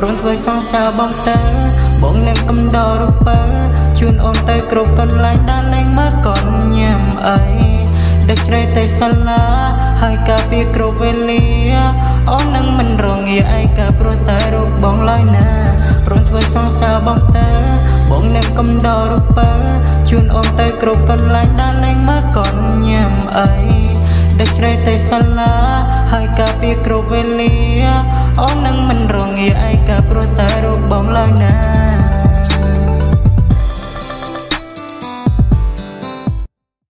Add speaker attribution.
Speaker 1: ព្រមធ្វើសងសើបងទៅបងនឹងកំដររូបើជូនអូនទៅគ្រប់កន្លែងដែលលែងមើលកូនញ៉ាំអីដឹកស្រីទៅសាលាហើយការពីគ្រប់វេលាអូននឹងមិនរងាឯកាព្រោះតែរូបបងឡើយណាព្រមធ្វើសងសើបងទៅបងនឹងកំដររូបើជូនអូនទៅគ្រប់កន្លែងដែលលែងមើលកូនញ៉ាំអីដឹកស្រីទៅសាលាហើយការពីគ្រប់វេលាអូននឹងមិនរងា ឯកា